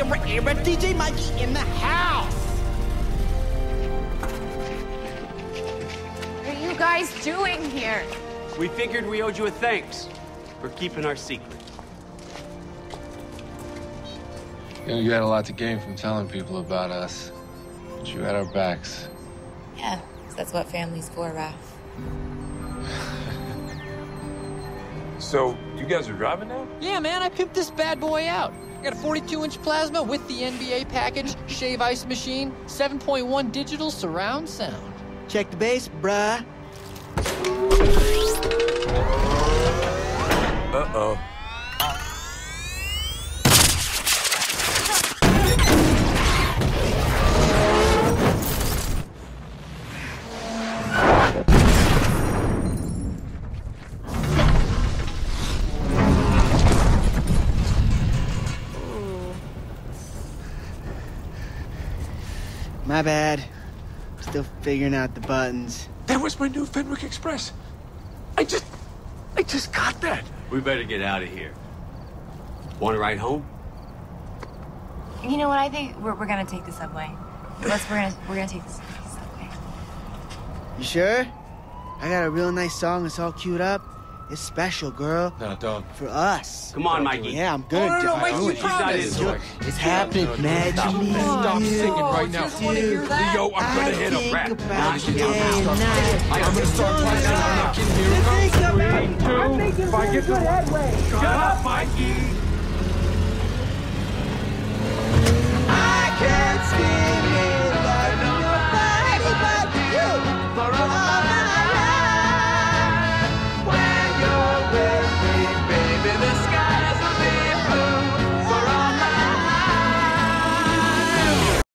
era DJ Mikey in the house. What are you guys doing here? We figured we owed you a thanks for keeping our secret. You know, you had a lot to gain from telling people about us. But you had our backs. Yeah, that's what family's for, Raph. So, you guys are driving now? Yeah, man, I pimped this bad boy out. Got a 42 inch plasma with the NBA package, shave ice machine, 7.1 digital surround sound. Check the bass, bruh. My bad. Still figuring out the buttons. That was my new Fenwick Express. I just. I just got that. We better get out of here. Want to ride home? You know what? I think we're, we're gonna take the subway. Let's we're gonna we're gonna take the subway. You sure? I got a real nice song. It's all queued up. It's special, girl. No, don't. For us. Come on, Mikey. Yeah, I'm gonna oh, no, no, do Mikey, do you it. She's promised. into it. It's happening, man. Stop, stop singing right now. Just wanna hear that. Leo, I'm gonna hit a think rap. about it day down. and Start night. I'm gonna start pressing on that kid here. it comes. If I get the Shut up, Mikey.